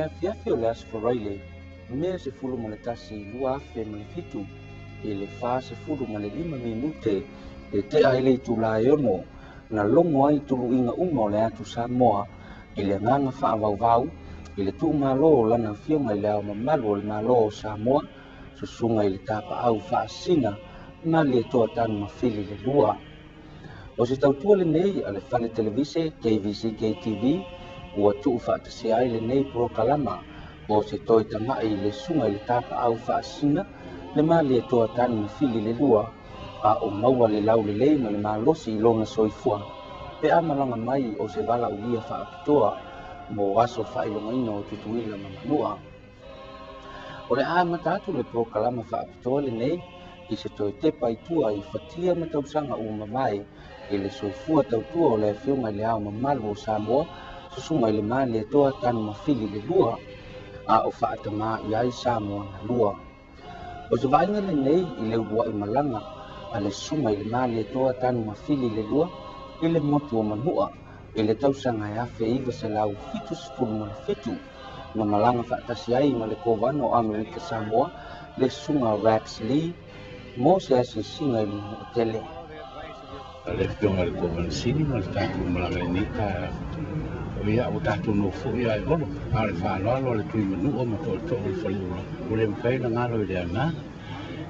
le afiafy o le asofaraile mea sefulu ma le tasi lua afe ma le fitu i le fā sefulu ma le lima minute e te ai le itulaeono na logo ai tuluiga uma o le atu samoa i le agaga faavauvau i le tuumālō lana afioga i le ao mamalu o le mālō o samoa susuga i le tapaau faasina ma le atoa tanu mafili le lua o se tautua lenei a le fale televise kvc ktv ua tuufaatasia ai lenei porokalama o se toe tamaʻi i le suga i le tapaau faasina le mali atoa tanu mafili le lua a o maua le lau lelei ma le malosi i lona soifua pe a malaga mai o se valaulia faapitoa mo aso faailogaina o tutuila ma manua o le a mata atu le porokalama faapitoa lenei i se toe tepa itua i fatia ma tausaga ua mavae i le soifua tautua o le afioga i le ao mamalu o samoa susuga i le mali atoa tanu mafili le lua a o faatamā i ai samoa na lua o se vaaiga lenei i le uluaʻi malaga a le susuga i le mali atoa tanu mafili le lua i le motu o manuʻa i le tausaga e afe iva selau fitu sepulu ma le fitu. Na malaga faatasi ai ma le kovana o amerika samoa. Le susuga rax lee mo se asisiga i luma o tele le fionga le kovana sini ma le tatou malaga lenei ka o ia o tatou no foʻi ae olo a le faaloalo a le tui manuʻa ma toʻatoʻo le faliula o le mafai lagalo i le agaga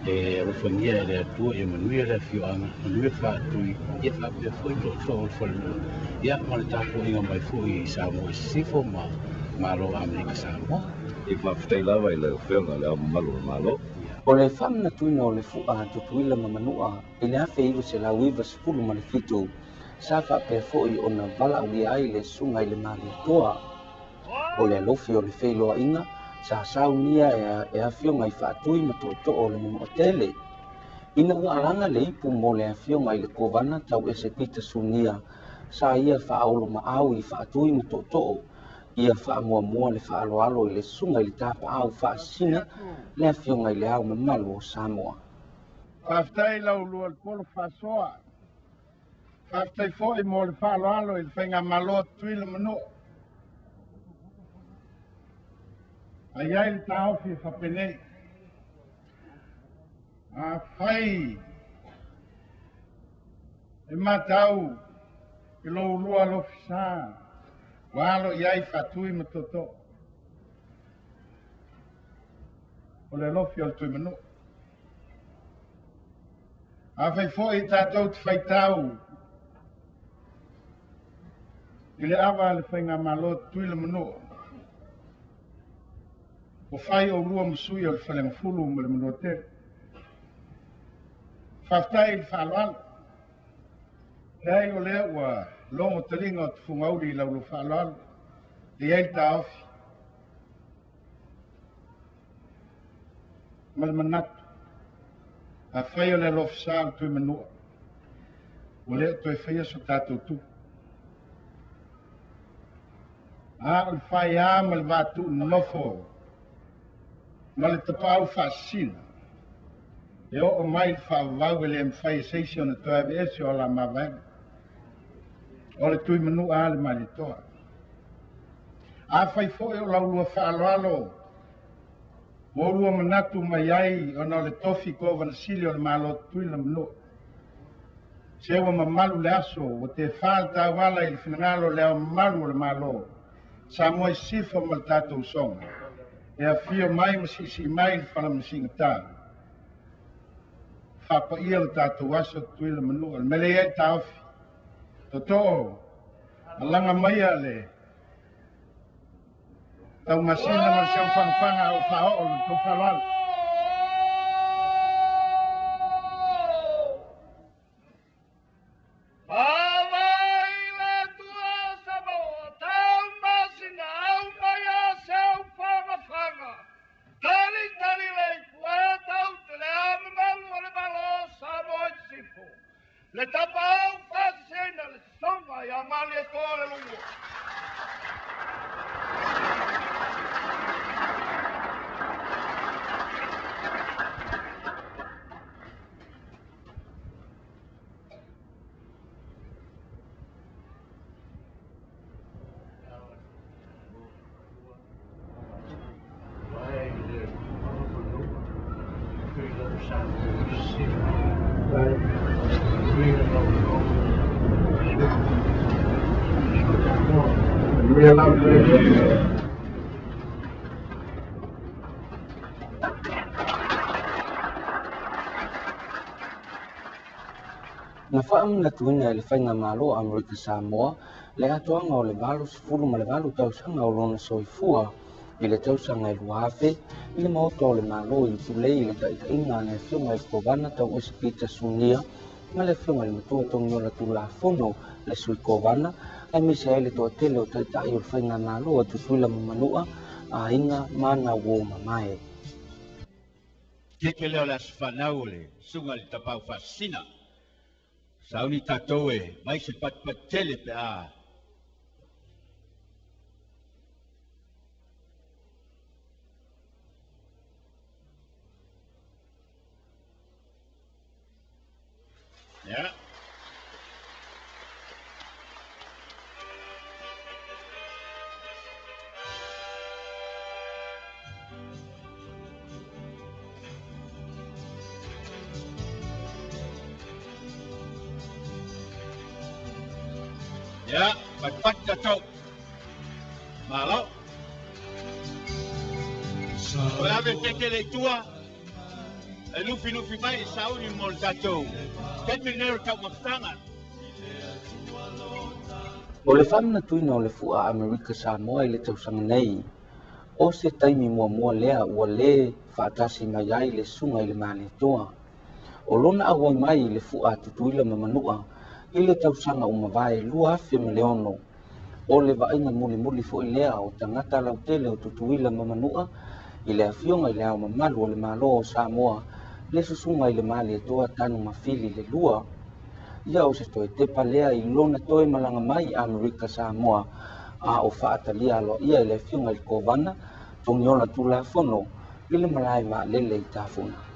e rofangia e le atua ia manuia le afioaga manuia faatui ia faapea foʻi toʻatoʻo le faliula ia ma le tapuʻiga mai foʻi i samoa i sifo ma malo amerika samoa i faafetai lava i le feoga le amamalu le malo o le faamanatuina o le fuʻa tutuila ma manuʻa i le afe iva selau iva sepulu ma le fitu sa faapea foʻi ona valaaulia ai le suga i le maliatoa o le alofi o le feiloaʻiga sa saunia e, e afioga i faatui ma toʻotoʻo o le momoʻotele ina ua alaga le ipu mo le afioga i le kovana tau ese pita sunia sa ia faaolo maau i faatui ma toʻotoʻo ia faamuamua le faaloalo i le suga i le tapaʻau faasina le afioga i le ao mamalu o samoa faafetai laulua le polo faasoa faafetai foʻi mo le faaloalo i le faiga malo tutui le aiai le taofi fapenei afai e matau i lou lua lofisā Malo iai fatui ma toto. O le lofi al tui manu. A fai foi tātou te fai tau. I le awa le fai ngā malo tui le manu. O fai o rua musui al whaleng fulu ma le manu te. Faftai il whaloan. O lea ua. Long telingot fung auli lau lu falal. Di el taaf. Mal manat. A fayo le lof saal tu menua. Wale tu e fayo so tatu tu. A ul faya mal vatu nofo. Mal te pau fascina. Eu o mais favor ele me faz seis anos tu é esse olha mais velho. O le tui manu'a a le malitoa afai fo'i o laulua fa'aloalo mo lua manatu mai ai ona o le tofi kovanasili o le malo tutui le manu'a se ua mamalu le aso ua te fā le tauala i le finagalo o le ao mamalu o le malo sa moa i sifa ma le tatou soga e afia mai ma siʻisiʻi mai le falamasīgatā fa'apaia le tatou aso tutui le manu'a le mele ai taofi Totoo. Alang ang mayali. Eh. Tawmasin naman siyang pangpanga o kaon kung kalal. Na faam na tuina i le faiga malo a amerika samoa le atoaga o le valo sefulu ma le valu tausaga o lona soifua i le tausaga i lua afe i le maoto o le malo i tulei i le taʻitaʻiga a le afioga i kovana tau ese sunia ma le afioga i le matua togiola tulafono le suikovana kovana ai misi ai le toʻatele o taʻitaʻi o le faiga malo e tutuila mamanuʻa aiga ma na uō mamae Keke leo le asfanau le sunga le tapau fasina. Sauni tatou e mai se pat pat tele pe a. Ya. Ya, pat pat tatou. Malo. O ave keke le tua. E lufi lufi mai sauni mo le tatou. Kemi nero tau mafutanga. o le faamagatuina o le fuʻa amerika samoa i le tausaga nei o se taimi muamua lea ua lē faatasi mai ai le suga i le maletoa o lona auai mai i le fuʻa tutuila ma manuʻa i le tausaga uma vae lua afe ma le ono. O le vaaiga mulimuli foʻi lea o tagata lautele o tutuila ma manuʻa i le afioga i le ao mamalu o le malo o samoa. Le susuga i le malietoa tanu mafili le lua. Ia o se toe tepa lea i lona toe malaga mai amerika samoa. A o faatalia aloaʻia i le afioga i le kovana togiola tulafono i le malae vaalele i tafuna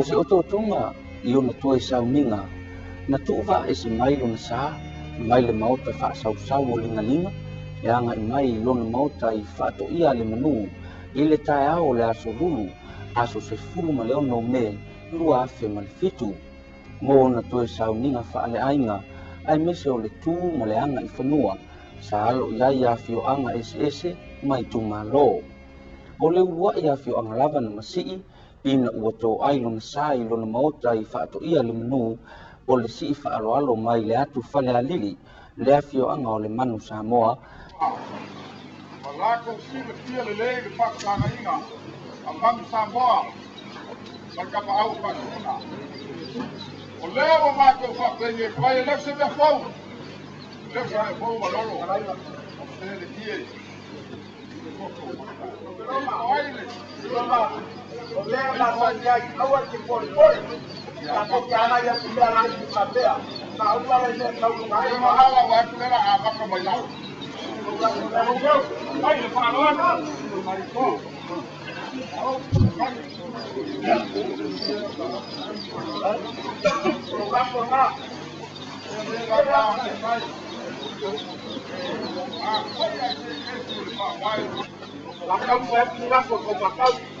o se otootoga i ona tua i sauniga na tuuvaʻesi mai lona sa mai le maota faasausau o ligaliga e agaʻi mai i lona maota i faatoʻia a le manū i le taeao o le aso lulu aso sefulu ma le ono me lua afe ma le fitu mo ona toe sauniga faaleʻaiga ae mese o le tū ma le aga i fanua sa alo i ai afioʻaga eseese mai tumālō o le uluaʻi afioʻaga lava na masiʻi ina ua toʻai lona sa i lona maota i faatoʻia le manū o le siʻi faaloalo mai le atu falealili le afioʻaga o le manu samoa Ma lākou sila tia le lei le whakatanga a mangu Samoa, ma kapa au whakatuna. O lea wa mātou whakatanga e whai e lekse mea whau. Lekse mea whau ma loro. O tene le tia e. O aile. O lea tunayowasaidiaji awaki polepole nakokaanaya kulealaikapea na uwaleenaumahawa watulela avakamoyao Thank you.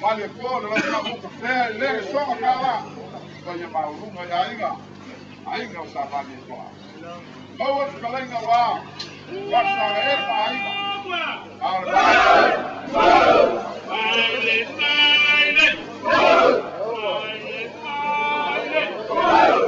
Malecona, nós chamamos o Fé, lê, chama pra lá. o Maruma, e aí, não Aí, não o trabalho lá. Ou outro que lá, ainda lá. Basta, é, aí, ó. Agora, vai. Vai, vai, vai. Vai, vai, vai.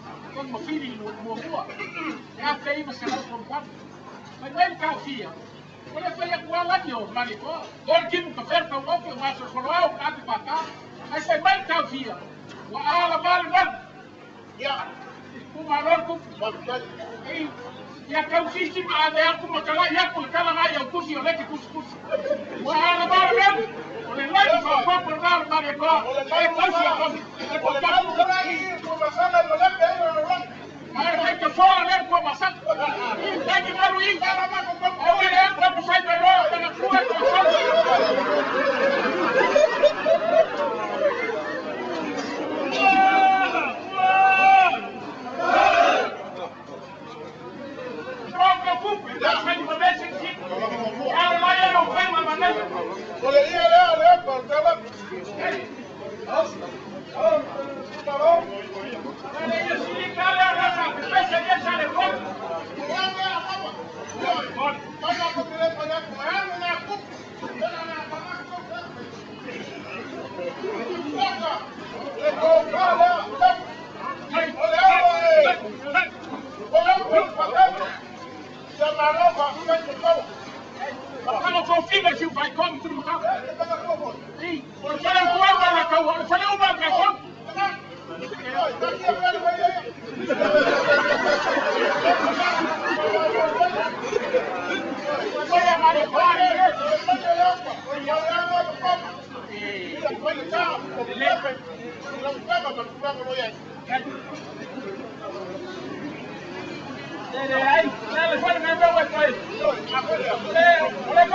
والمصيري الموضوع حتى مسألة القرآن من وين تعطيه؟ ولا foi igual a Deus, maricó. Orgulho que fez o outro, mas o coroa, o cabo patá. Mas foi bem calvia. O ala vale não. O maroco. E a calvície, a ideia como aquela, e a por aquela lá, e o curso, e o leite, curso, curso. O ala vale não. On est là, ils sont pas pour voir dans les corps. Et moi, je suis en train feelers if I come through here. والفريق وضعك والفريق وضعك Hey, hey, ubah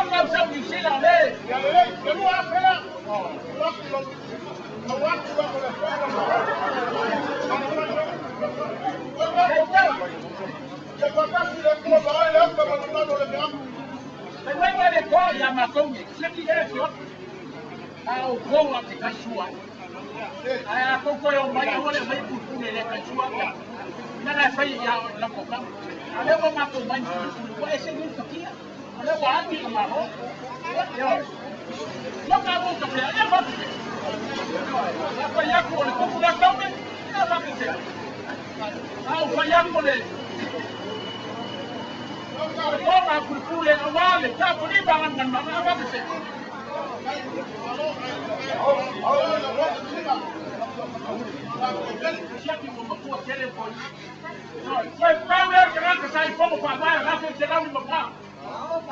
fai ya la koka. Ale wa mato mai wa ese ni tokia. Dia wajib sama aku. Mau kamu sebelah, ya mati. Apa ya aku oleh kumpul dan kau ini, ya mati saya. Aku bayang boleh. Kau aku kule awal, tak boleh bangun dan bangun apa bisa. Foi o primeiro grande que saiu como papai, lá foi tirar o meu carro.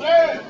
Yeah!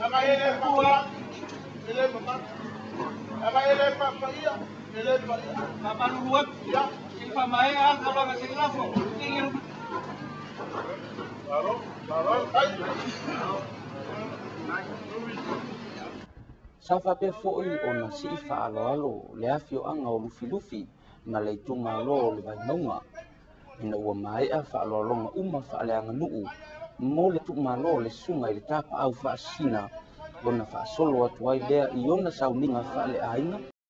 Mo la ko ma. Sa la ba lo ko ko ba. Hey, ya lo ka ka no. Ai ku ki su ko. Ya lo te mo ku ku ya ya ku. Wai. Hey. Hey. sa faapea foʻi ona siʻi le afioʻaga o lufilufi ma le itumālō o le vainauga ina ua maeʻa faaloaloga uma faaleaga nuu mo le tuʻumālō o le suga i le tapaau faasina ona faasolo atu ai lea i ona sauniga faaleʻāiga